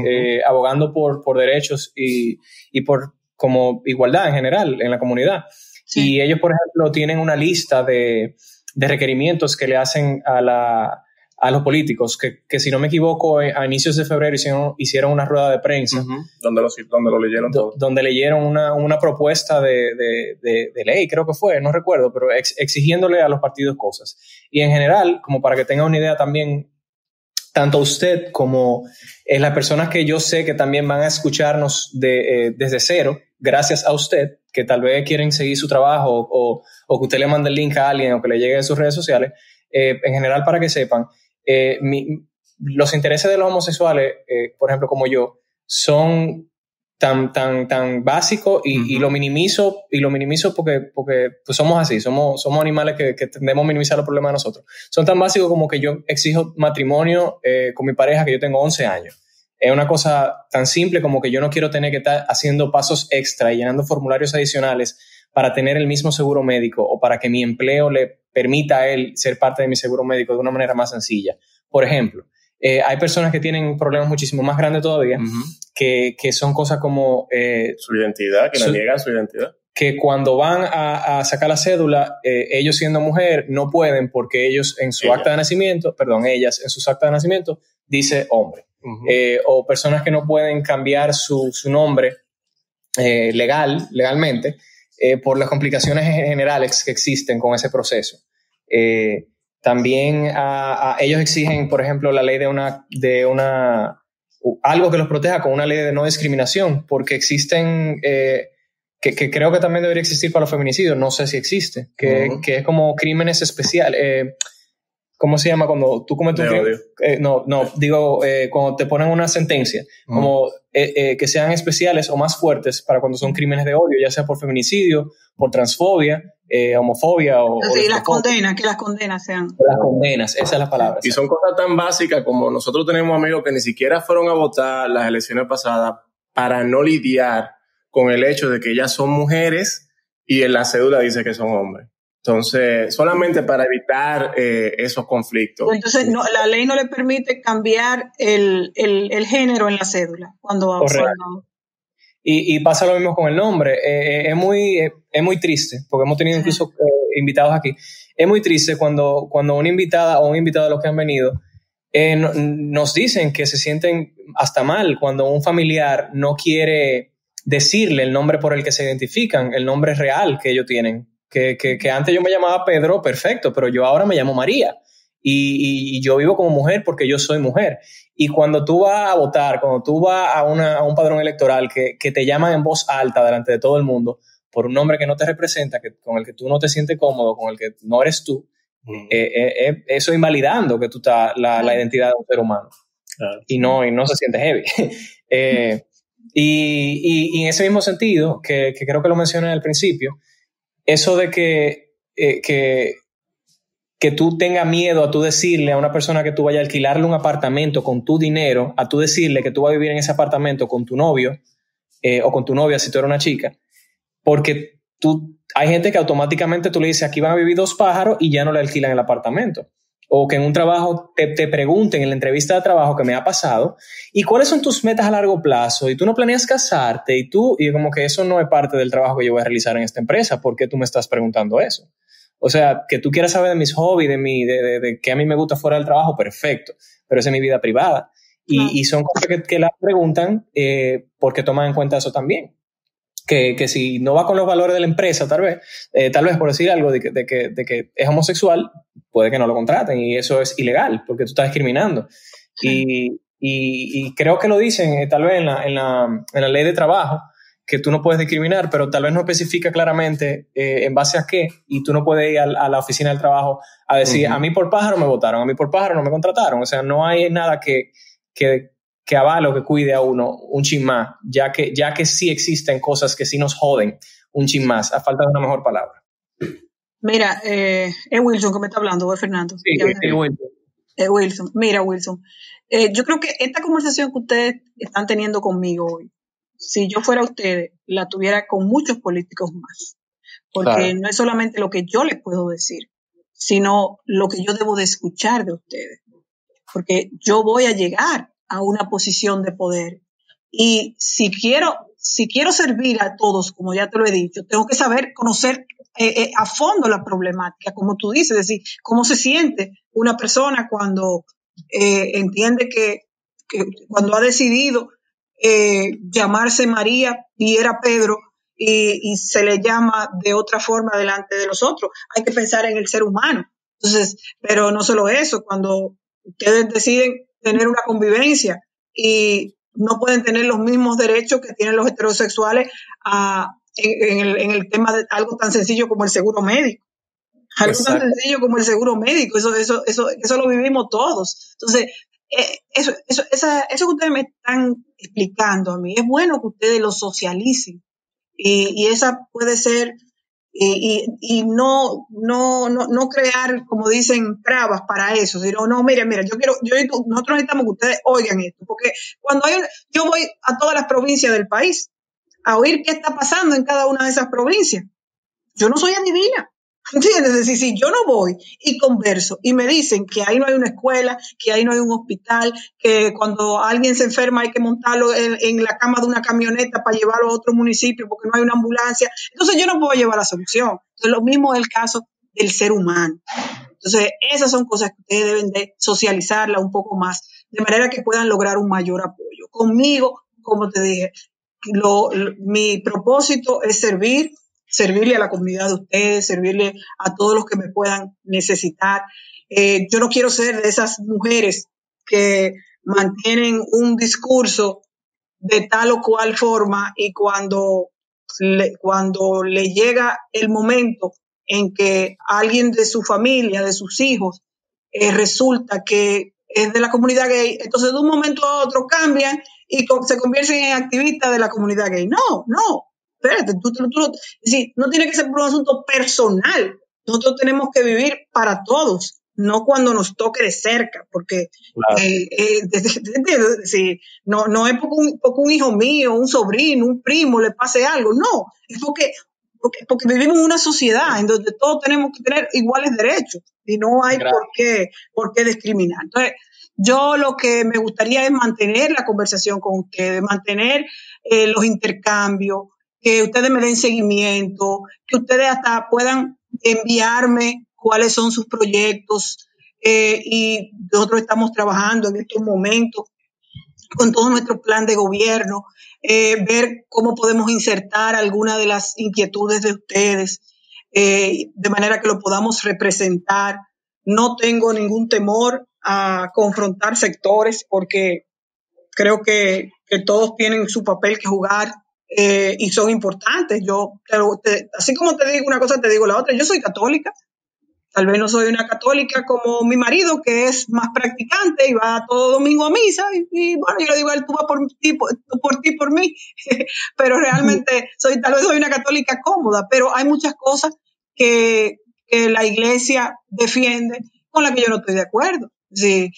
abogando por, por derechos y, y, por como igualdad en general en la comunidad. Y ellos, por ejemplo, tienen una lista de, de requerimientos que le hacen a, la, a los políticos, que, que, si no me equivoco, eh, a inicios de febrero hicieron, hicieron una rueda de prensa. donde, lo, donde lo leyeron todo. Donde leyeron una, una propuesta de, de, de, ley, creo que fue, no recuerdo, pero exigiéndole a los partidos cosas. Y en general, como para que tenga una idea también, tanto usted como eh, las personas que yo sé que también van a escucharnos de, eh, desde cero, gracias a usted, que tal vez quieren seguir su trabajo o, o que usted le mande el link a alguien o que le llegue en sus redes sociales, eh, en general para que sepan, eh, los intereses de los homosexuales, eh, por ejemplo, como yo, son tan, tan, tan básicos y, y, lo minimizo, y lo minimizo porque, porque pues somos así, somos, somos animales que, que tendemos a minimizar los problemas de nosotros. Son tan básicos como que yo exijo matrimonio con mi pareja que yo tengo 11 años es una cosa tan simple como que yo no quiero tener que estar haciendo pasos extra y llenando formularios adicionales para tener el mismo seguro médico o para que mi empleo le permita a él ser parte de mi seguro médico de una manera más sencilla. Por ejemplo, eh, hay personas que tienen problemas muchísimo más grandes todavía, que, que, son cosas como... Eh, su identidad, que le niegan su identidad. Que cuando van a, sacar la cédula, eh, ellos siendo mujer no pueden porque ellos en su acta de nacimiento, perdón, ellas en sus actas de nacimiento dice hombre. Eh, o personas que no pueden cambiar su, su nombre eh, legal, legalmente, eh, por las complicaciones generales que existen con ese proceso. también a, ellos exigen, por ejemplo, la ley de una, de una, algo que los proteja con una ley de no discriminación, porque existen, que, que, creo que también debería existir para los feminicidios, no sé si existe, que, que es como crímenes especiales ¿cómo se llama cuando tú cometes un crimen? Eh, no, no, digo, eh, cuando te ponen una sentencia, como eh, que sean especiales o más fuertes para cuando son crímenes de odio, ya sea por feminicidio, por transfobia, homofobia o... Sí, las condenas, que las condenas sean. Las condenas, esa es la palabra. Y son cosas tan básicas como nosotros tenemos amigos que ni siquiera fueron a votar las elecciones pasadas para no lidiar con el hecho de que ellas son mujeres y en la cédula dice que son hombres. Entonces, solamente para evitar eh, esos conflictos. Entonces, no, la ley no le permite cambiar el, género en la cédula cuando... cuando y, y, pasa lo mismo con el nombre. Eh, eh, es, muy, es muy triste, porque hemos tenido incluso invitados aquí. Es muy triste cuando, cuando una invitada o un invitado de los que han venido nos dicen que se sienten hasta mal cuando un familiar no quiere decirle el nombre por el que se identifican, el nombre real que ellos tienen. Que, que, antes yo me llamaba Pedro, perfecto, pero yo ahora me llamo María. Y, y, yo vivo como mujer porque yo soy mujer. Y cuando tú vas a votar, cuando tú vas a, una, a un padrón electoral que, que, te llaman en voz alta delante de todo el mundo por un nombre que no te representa, que, con el que tú no te sientes cómodo, con el que no eres tú, mm. eh, eh, eh, eso invalidando que tú estás la, la, identidad de un ser humano. Y, no, y no se siente heavy. Y, y, en ese mismo sentido, que, que, creo que lo mencioné al principio, eso de que, eh, que, que tú tengas miedo a tú decirle a una persona que tú vayas a alquilarle un apartamento con tu dinero, a tú decirle que tú vas a vivir en ese apartamento con tu novio eh, o con tu novia si tú eres una chica, porque tú, hay gente que automáticamente tú le dices aquí van a vivir dos pájaros y ya no le alquilan el apartamento o que en un trabajo te, te, pregunten en la entrevista de trabajo que me ha pasado, ¿y cuáles son tus metas a largo plazo? Y tú no planeas casarte y tú, y como que eso no es parte del trabajo que yo voy a realizar en esta empresa, ¿por qué tú me estás preguntando eso? O sea, que tú quieras saber de mis hobbies, de, mi, de, de, que a mí me gusta fuera del trabajo, perfecto, pero esa es mi vida privada. Y, y son cosas que, que la preguntan eh, porque toman en cuenta eso también que, que, si no va con los valores de la empresa, tal vez, eh, tal vez por decir algo de que, de, que, de que, es homosexual, puede que no lo contraten y eso es ilegal porque tú estás discriminando. Y, y, y, creo que lo dicen eh, tal vez en la, en, la, en la, ley de trabajo, que tú no puedes discriminar, pero tal vez no especifica claramente eh, en base a qué, y tú no puedes ir a, a la oficina del trabajo a decir, a mí por pájaro me votaron, a mí por pájaro no me contrataron. O sea, no hay nada que, que, que avalo que cuide a uno un chin más, ya que, ya que sí existen cosas que sí nos joden un chin más, a falta de una mejor palabra. Mira, eh, es Wilson que me está hablando, o es Fernando. Sí, es Wilson. Es Wilson. Mira, Wilson, eh, yo creo que esta conversación que ustedes están teniendo conmigo hoy, si yo fuera ustedes, la tuviera con muchos políticos más. Porque no es solamente lo que yo les puedo decir, sino lo que yo debo de escuchar de ustedes. Porque yo voy a llegar a una posición de poder. Y si quiero, si quiero servir a todos, como ya te lo he dicho, tengo que saber conocer eh, eh, a fondo la problemática, como tú dices, es decir, cómo se siente una persona cuando eh, entiende que, cuando ha decidido llamarse María y era Pedro y, y, se le llama de otra forma delante de los otros. Hay que pensar en el ser humano. Entonces, pero no solo eso, cuando ustedes deciden tener una convivencia y no pueden tener los mismos derechos que tienen los heterosexuales a, en, el, en, el, tema de algo tan sencillo como el seguro médico. Algo tan sencillo como el seguro médico, eso, eso, eso, eso lo vivimos todos. Entonces, eh, eso, eso, esa, eso que ustedes me están explicando a mí, es bueno que ustedes lo socialicen. Y, y esa puede ser y, y, no, no, no, no crear, como dicen, trabas para eso, sino, no, mira, mira, yo quiero, yo, nosotros necesitamos que ustedes oigan esto, porque cuando hay, yo voy a todas las provincias del país a oír qué está pasando en cada una de esas provincias. Yo no soy adivina, ¿Entiendes? Es decir, si yo no voy y converso y me dicen que ahí no hay una escuela, que ahí no hay un hospital, que cuando alguien se enferma hay que montarlo en, la cama de una camioneta para llevarlo a otro municipio porque no hay una ambulancia, entonces yo no puedo llevar la solución. Entonces, lo mismo es el caso del ser humano. Entonces, esas son cosas que ustedes deben de socializarla un poco más, de manera que puedan lograr un mayor apoyo. Conmigo, como te dije, mi propósito es servir, servirle a la comunidad de ustedes, servirle a todos los que me puedan necesitar. Eh, yo no quiero ser de esas mujeres que mantienen un discurso de tal o cual forma y cuando le, cuando le llega el momento en que alguien de su familia, de sus hijos, eh, resulta que es de la comunidad gay, entonces de un momento a otro cambian y se convierten en activistas de la comunidad gay. No, no, espérate, tú, tú, tú, no tiene que ser por un asunto personal. Nosotros tenemos que vivir para todos, no cuando nos toque de cerca, porque eh, eh, no, no es porque un, un hijo mío, un sobrino, un primo le pase algo, no, es porque porque, porque, vivimos en una sociedad en donde todos tenemos que tener iguales derechos y no hay por qué, por qué discriminar. Entonces, yo lo que me gustaría es mantener la conversación con ustedes, mantener eh, los intercambios, que ustedes me den seguimiento, que ustedes hasta puedan enviarme cuáles son sus proyectos eh, y nosotros estamos trabajando en estos momentos con todo nuestro plan de gobierno, eh, ver cómo podemos insertar alguna de las inquietudes de ustedes, eh, de manera que lo podamos representar. No tengo ningún temor a confrontar sectores porque creo que, todos tienen su papel que jugar eh, y son importantes. Yo, así como te digo una cosa, te digo la otra. Yo soy católica, Tal vez no soy una católica como mi marido, que es más practicante y va todo domingo a misa. Y, bueno, yo le digo, él tú vas por ti, por, por ti, por mí. pero realmente soy, tal vez soy una católica cómoda, pero hay muchas cosas que, que la iglesia defiende con las que yo no estoy de acuerdo. Sí.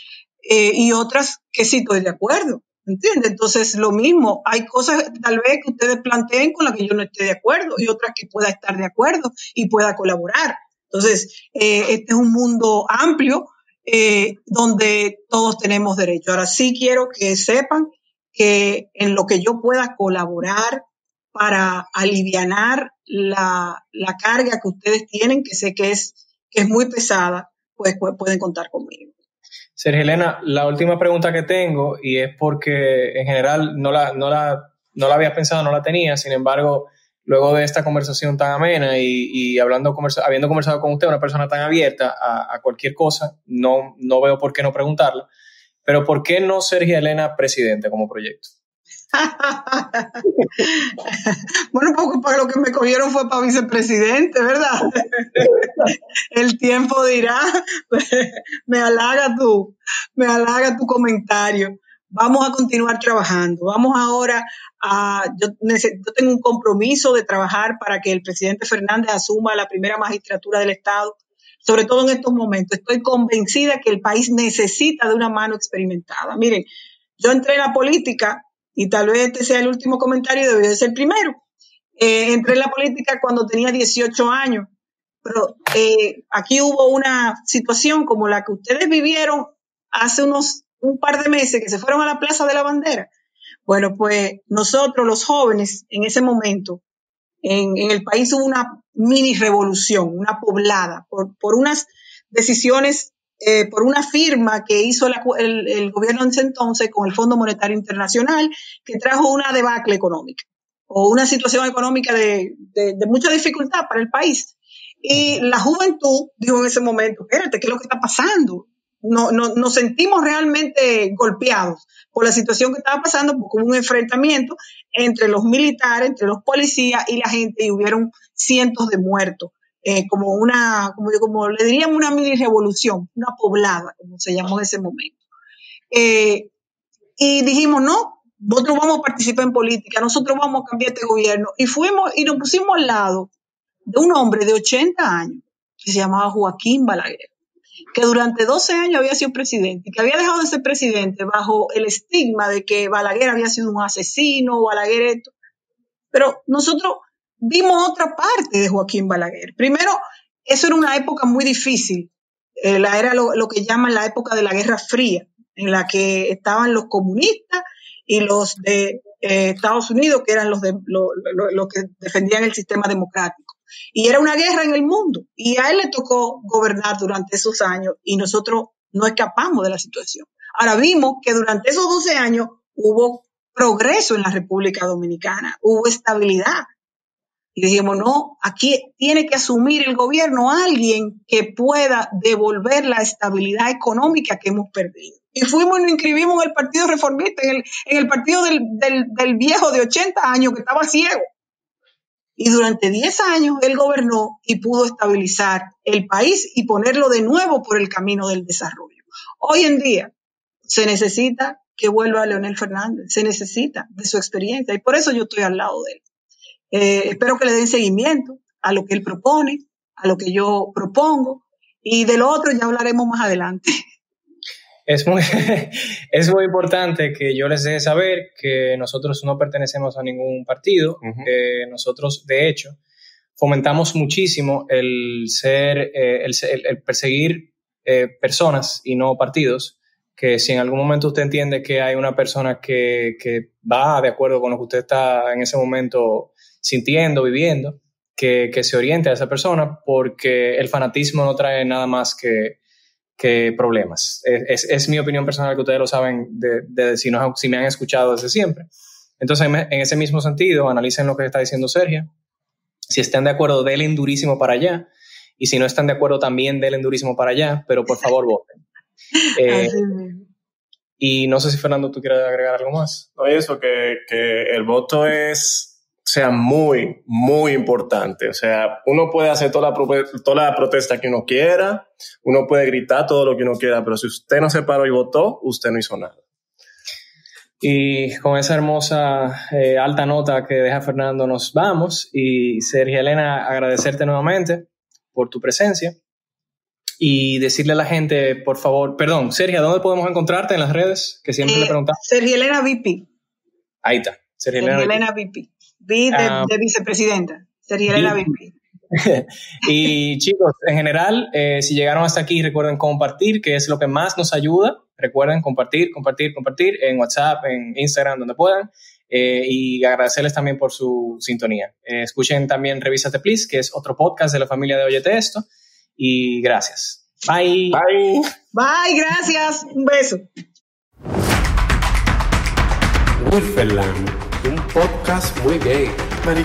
Eh, y otras que sí estoy de acuerdo. ¿Entiendes? Entonces, lo mismo, hay cosas tal vez que ustedes planteen con las que yo no esté de acuerdo y otras que pueda estar de acuerdo y pueda colaborar. Entonces, eh, este es un mundo amplio eh, donde todos tenemos derecho. Ahora sí quiero que sepan que en lo que yo pueda colaborar para aliviar la, carga que ustedes tienen, que sé que es, que es muy pesada, pues pueden contar conmigo. Sergio Elena, la última pregunta que tengo, y es porque en general no la, no la, no la había pensado, no la tenía, sin embargo, luego de esta conversación tan amena y, hablando, habiendo conversado con usted, una persona tan abierta a, cualquier cosa, no, no veo por qué no preguntarla. Pero ¿por qué no Sergio Elena presidente como proyecto? Bueno, poco para lo que me cogieron fue para vicepresidente, ¿verdad? El tiempo dirá, me halaga tu, me halaga tu comentario vamos a continuar trabajando. Vamos ahora a, yo, tengo un compromiso de trabajar para que el presidente Fernández asuma la primera magistratura del Estado, sobre todo en estos momentos. Estoy convencida que el país necesita de una mano experimentada. Miren, yo entré en la política y tal vez este sea el último comentario, debería ser el primero. Eh, entré en la política cuando tenía 18 años, pero eh, aquí hubo una situación como la que ustedes vivieron hace unos un par de meses que se fueron a la Plaza de la Bandera. Bueno, pues nosotros los jóvenes en ese momento, en, el país hubo una mini revolución, una poblada, por, por unas decisiones, eh, por una firma que hizo el, gobierno en ese entonces con el Fondo Monetario Internacional, que trajo una debacle económica o una situación económica de mucha dificultad para el país. Y la juventud dijo en ese momento, espérate, ¿qué es lo que está pasando? no, no, nos sentimos realmente golpeados por la situación que estaba pasando, porque hubo un enfrentamiento entre los militares, entre los policías y la gente, y hubieron cientos de muertos. Eh, como una, como, como le diríamos, una mini revolución, una poblada, como se llamó en ese momento. Eh, y dijimos, no, nosotros vamos a participar en política, nosotros vamos a cambiar este gobierno. Y fuimos y nos pusimos al lado de un hombre de 80 años que se llamaba Joaquín Balaguer que durante 12 años había sido presidente y que había dejado de ser presidente bajo el estigma de que Balaguer había sido un asesino, Balaguer esto. Pero nosotros vimos otra parte de Joaquín Balaguer. Primero, eso era una época muy difícil. Eh, la, era lo, que llaman la época de la Guerra Fría, en la que estaban los comunistas y los de eh, Estados Unidos, que eran los, de, que defendían el sistema democrático. Y era una guerra en el mundo. Y a él le tocó gobernar durante esos años y nosotros no escapamos de la situación. Ahora vimos que durante esos 12 años hubo progreso en la República Dominicana, hubo estabilidad. Y dijimos, no, aquí tiene que asumir el gobierno alguien que pueda devolver la estabilidad económica que hemos perdido. Y fuimos y nos inscribimos en el Partido Reformista, en el, en el partido del, del, del viejo de 80 años que estaba ciego. Y durante 10 años él gobernó y pudo estabilizar el país y ponerlo de nuevo por el camino del desarrollo. Hoy en día se necesita que vuelva Leonel Fernández, se necesita de su experiencia y por eso yo estoy al lado de él. Eh, espero que le den seguimiento a lo que él propone, a lo que yo propongo y de lo otro ya hablaremos más adelante. Es muy, es muy importante que yo les deje saber que nosotros no pertenecemos a ningún partido. nosotros, de hecho, fomentamos muchísimo el ser, eh, el, perseguir eh, personas y no partidos, que si en algún momento usted entiende que hay una persona que, que, va de acuerdo con lo que usted está en ese momento sintiendo, viviendo, que, que, se oriente a esa persona, porque el fanatismo no trae nada más que, que problemas. Es, es, mi opinión personal que ustedes lo saben de, de si, no, si me han escuchado desde siempre. Entonces, en ese mismo sentido, analicen lo que está diciendo Sergio. Si están de acuerdo, denle durísimo para allá. Y si no están de acuerdo, también denle durísimo para allá, pero por favor voten. Eh, y no sé si Fernando, tú quieres agregar algo más. No, eso, que, que el voto es, sea, muy, muy importante. O sea, uno puede hacer toda la, toda la protesta que uno quiera, uno puede gritar todo lo que uno quiera, pero si usted no se paró y votó, usted no hizo nada. Y con esa hermosa eh, alta nota que deja Fernando nos vamos. Y Sergio Elena, agradecerte nuevamente por tu presencia y decirle a la gente, por favor, perdón, Sergio, ¿dónde podemos encontrarte en las redes? Que siempre le eh, preguntamos. Sergio Elena VP. Ahí está. Sergio Elena, Ah. de, vicepresidenta. Sergio Elena VP. y chicos, en general, eh, si llegaron hasta aquí, recuerden compartir, que es lo que más nos ayuda. Recuerden compartir, compartir, compartir en WhatsApp, en Instagram, donde puedan. Eh, y agradecerles también por su sintonía. escuchen también Revísate Please, que es otro podcast de la familia de Oyete Esto y gracias. Bye. Bye. Bye, gracias. Un beso. Un podcast muy gay. Mary